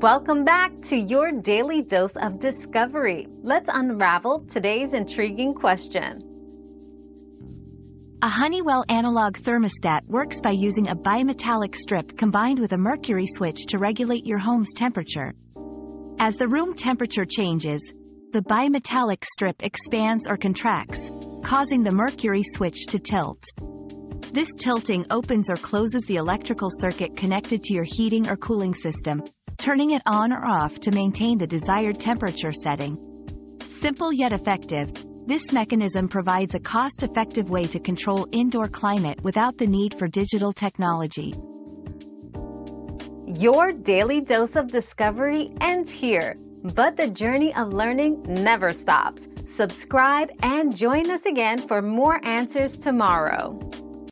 Welcome back to your daily dose of discovery. Let's unravel today's intriguing question. A Honeywell analog thermostat works by using a bimetallic strip combined with a mercury switch to regulate your home's temperature. As the room temperature changes, the bimetallic strip expands or contracts, causing the mercury switch to tilt. This tilting opens or closes the electrical circuit connected to your heating or cooling system, turning it on or off to maintain the desired temperature setting. Simple yet effective, this mechanism provides a cost-effective way to control indoor climate without the need for digital technology. Your daily dose of discovery ends here, but the journey of learning never stops. Subscribe and join us again for more answers tomorrow.